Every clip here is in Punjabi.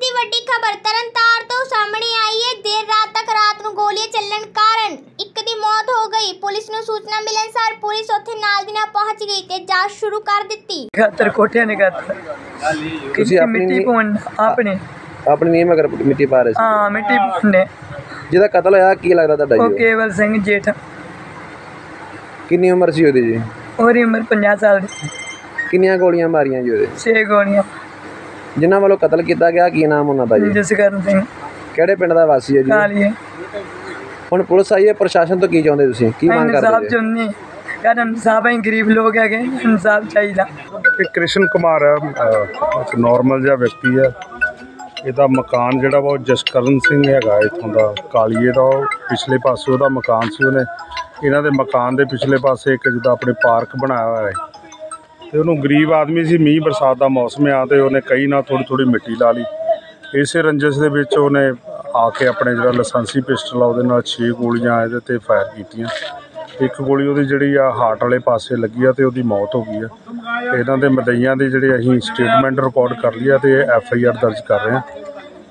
ਦੀ ਵੱਡੀ ਖਬਰ ਤਰਨਤਾਰ ਤੋਂ ਸਾਹਮਣੇ ਆਈ ਹੈ ਦੇਰ ਰਾਤ ਤੱਕ ਰਾਤ ਨੂੰ ਗੋਲੀਆਂ ਚੱਲਣ ਕਾਰਨ ਇੱਕ ਦੀ ਮੌਤ ਹੋ ਗਈ। ਪੁਲਿਸ ਨੂੰ ਸੂਚਨਾ ਮਿਲਣ ਸਾਰ ਪੁਲਿਸ ਉੱਥੇ ਨਾਲ ਦੀ ਨਾਲ ਪਹੁੰਚ ਗਈ ਤੇ ਜਾਂਚ ਸ਼ੁਰੂ ਕਰ ਦਿੱਤੀ। ਖਾਤਰ ਕੋਠਿਆਂ ਨੇ ਖਾਤਰ ਤੁਸੀਂ ਆਪਣੀ ਮਿੱਟੀ ਨੀ- ਪਾਉਣ ਆਪਣੇ। ਆਪਣੀ ਨੀਮ ਅਗਰ ਮਿੱਟੀ ਪਾ ਰਹੇ ਸੀ। ਹਾਂ ਮਿੱਟੀ ਪਾਉਣੇ ਜਿਹਦਾ ਕਤਲ ਹੋਇਆ ਕੀ ਲੱਗਦਾ ਤੁਹਾਡਾ ਜੀ? ਉਹ? ਕੇਵਲ ਸਿੰਘ ਜੇਠ। ਕਿੰਨੀ ਉਮਰ ਸੀ ਉਹਦੀ ਜੀ? ਉਹਦੀ ਉਮਰ 50 ਸਾਲ ਦੀ। ਕਿੰਨੀਆਂ ਗੋਲੀਆਂ ਮਾਰੀਆਂ ਜੀ ਉਹਦੇ? ਛੇ ਗੋਲੀਆਂ। ਜਿਨ੍ਹਾਂ ਵੱਲੋਂ ਕਤਲ ਕੀਤਾ ਗਿਆ ਕੀ ਨਾਮ ਉਹਨਾਂ ਦਾ ਜੀ? ਜਸਕਰਨ ਸਿੰਘ। ਕਿਹੜੇ ਪਿੰਡ ਦਾ ਵਾਸੀ ਹੈ ਜੀ? ਕਾਲੀਏ ਹੁਣ ਪੁਲਿਸ ਆਈ ਹੈ ਪ੍ਰਸ਼ਾਸਨ ਤੋਂ ਕੀ ਚਾਹੁੰਦੇ ਤੁਸੀਂ? ਕੀ ਮੰਗ ਕਰਦੇ ਜੀ? ਚੁੰਨੀ ਯਾਰ ਇਨਸਾਫ ਹੈ ਗਰੀਬ ਲੋਕ ਹੈਗੇ ਇਨਸਾਫ ਚਾਹੀਦਾ। ਇਹ ਕ੍ਰਿਸ਼ਨ ਕੁਮਾਰ ਹੈ ਅਹ ਇੱਕ ਨਾਰਮਲ ਜਿਹਾ ਵਿਅਕਤੀ ਹੈ। ਇਹਦਾ ਮਕਾਨ ਜਿਹੜਾ ਵਾ ਉਹ ਜਸਕਰਨ ਸਿੰਘ ਹੈਗਾ ਇੱਥੋਂ ਦਾ ਕਾਲੀਏ ਦਾ ਉਹ ਪਿਛਲੇ ਪਾਸੇ ਉਹਦਾ ਮਕਾਨ ਸੀ ਉਹਨੇ। ਇਹਨਾਂ ਦੇ ਮਕਾਨ ਦੇ ਪਿਛਲੇ ਪਾਸੇ ਇੱਕ ਜਿੱਦਾਂ ਆਪਣੇ ਪਾਰਕ ਬਣਾਇਆ ਹੋਇਆ ਹੈ। ਤੇ ਉਹਨੂੰ ਗਰੀਬ ਆਦਮੀ ਸੀ, ਮੀਂਹ ਬਰਸਾਤ ਦਾ ਮੌਸਮ ਆ ਤੇ ਉਹਨੇ ਕਈ ਨਾਲ ਥੋੜੀ ਥੋੜੀ ਮਿੱਟੀ ਲਾ ਲਈ। ਇਸੇ ਰੰਜਸ ਦੇ ਵਿੱਚ ਉਹਨੇ ਆ ਕੇ ਆਪਣੇ ਜਿਹੜਾ ਲਾਇਸੈਂਸੀ ਪਿਸਟਲ ਆ, ਉਹਦੇ ਨਾਲ 6 ਗੋਲੀਆਂ ਇਹਦੇ ਤੇ ਫਾਇਰ ਕੀਤੀਆਂ। ਇੱਕ ਗੋਲੀ ਉਹਦੀ ਜਿਹੜੀ ਆ, ਹਾਰਟ ਵਾਲੇ ਪਾਸੇ ਲੱਗੀ ਆ ਤੇ ਉਹਦੀ ਮੌਤ ਹੋ ਗਈ ਆ। ਤੇ ਇਹਨਾਂ ਦੇ ਮਦਈਆਂ ਦੀ ਜਿਹੜੇ ਅਸੀਂ ਸਟੇਟਮੈਂਟ ਰਿਕਾਰਡ ਕਰ ਲਈ ਆ ਤੇ ਐਫ ਆਈ ਆਰ ਦਰਜ ਕਰ ਰਹੇ ਆ।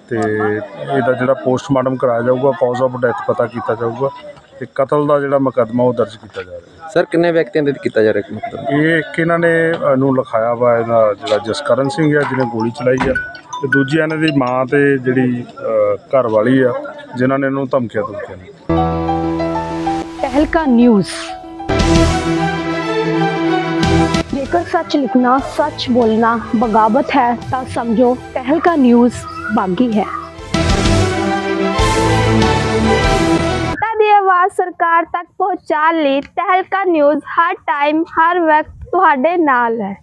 ਤੇ ਇਹਦਾ ਜਿਹੜਾ ਪੋਸਟਮਾਰਟਮ ਕਰਾਇਆ ਜਾਊਗਾ ਕਾਜ਼ ਆਫ ਡੈਥ ਪਤਾ ਕੀਤਾ ਜਾਊਗਾ। ਤੇ ਕਤਲ ਦਾ ਜਿਹੜਾ ਮੁਕੱਦਮਾ ਉਹ ਦਰਜ ਕੀਤਾ ਜਾ ਰਿਹਾ ਸਰ ਕਿੰਨੇ ਵਿਅਕਤੀਆਂ ਦੇ ਕੀਤਾ ਜਾ ਰਿਹਾ ਮਤਲਬ ਇਹ ਇੱਕ ਇਹਨਾਂ ਨੇ ਅ, ਨੂੰ ਲਿਖਾਇਆ ਵਾ ਇਹਦਾ ਜਿਹੜਾ ਜਸਕਰਨ ਸਿੰਘ ਆ ਜਿਹਨੇ ਗੋਲੀ ਚਲਾਈ ਆ ਤੇ ਦੂਜੀ ਇਹਨਾਂ ਦੀ ਮਾਂ ਤੇ ਜਿਹੜੀ ਅ, ਘਰ ਵਾਲੀ ਆ ਜਿਨ੍ਹਾਂ ਨੇ ਇਹਨੂੰ ਧਮਕੀਆਂ ਦਿੱਤੀਆਂ ਨੇ तहलका न्यूज जेकर सच लिखना सच बोलना बगावत है ता समझो तहलका न्यूज बागी है ਸਰਕਾਰ ਤੱਕ ਪਹੁੰਚਾਉਣ ਲਈ ਤਹਿਲਕਾ ਨਿਊਜ਼ ਹਰ ਟਾਈਮ, ਹਰ ਵਕਤ ਤੁਹਾਡੇ ਨਾਲ ਹੈ।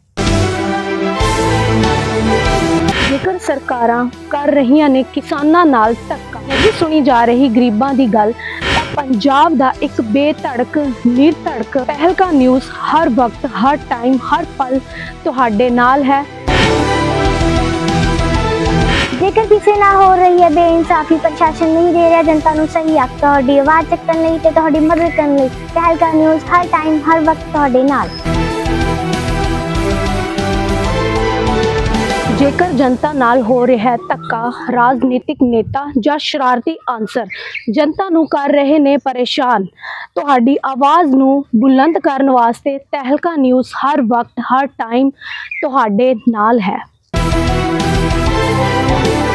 ਜੇਕਰ ਸਰਕਾਰਾਂ ਕਰ ਰਹੀਆਂ ਨੇ ਕਿਸਾਨਾਂ ਨਾਲ ਧੱਕਾ, ਨਹੀਂ ਸੁਣੀ ਜਾ ਰਹੀ ਗਰੀਬਾਂ ਦੀ ਗੱਲ, ਤਾਂ ਪੰਜਾਬ ਦਾ ਇੱਕ ਬੇਧੜਕ, ਨਿਰਧੜਕ ਪਹਿਲਕਾ ਨਿਊਜ਼ ਹਰ ਵਕਤ, ਹਰ ਟਾਈਮ, ਹਰ ਪਲ ਤੁਹਾਡੇ ਨਾਲ ਹੈ। ਜੇਕਰ ਕਿਸੇ ਨਾਲ ਹੋ ਰਹੀ ਹੈ ਬੇਇਨਸਾਫੀ ਪ੍ਰਸ਼ਾਸਨ ਨਹੀਂ ਦੇ ਰਿਹਾ ਜਨਤਾ ਨੂੰ ਸਹੀ ਹੱਕ ਤੁਹਾਡੀ ਆਵਾਜ਼ ਚੱਕਣ ਲਈ ਤੇ ਤੁਹਾਡੀ ਮਦਦ ਕਰਨ ਲਈ ਤਹਿਲਕਾ ਨਿਊਜ਼ ਹਰ ਟਾਈਮ ਹਰ ਵਕਤ ਤੁਹਾਡੇ ਨਾਲ ਜੇਕਰ ਜਨਤਾ ਨਾਲ ਹੋ ਰਿਹਾ ਹੈ ਧੱਕਾ ਰਾਜਨੀਤਿਕ ਨੇਤਾ ਜਾਂ ਸ਼ਰਾਰਤੀ ਅਨਸਰ ਜਨਤਾ ਨੂੰ ਕਰ ਰਹੇ ਨੇ ਪਰੇਸ਼ਾਨ ਤੁਹਾਡੀ ਆਵਾਜ਼ ਨੂੰ ਬੁਲੰਦ ਕਰਨ ਵਾਸਤੇ ਤਹਿਲਕਾ ਨਿਊਜ਼ ਹਰ ਵਕਤ ਹਰ ਟਾਈਮ ਤੁਹਾਡੇ ਨਾਲ ਹੈ Thank you.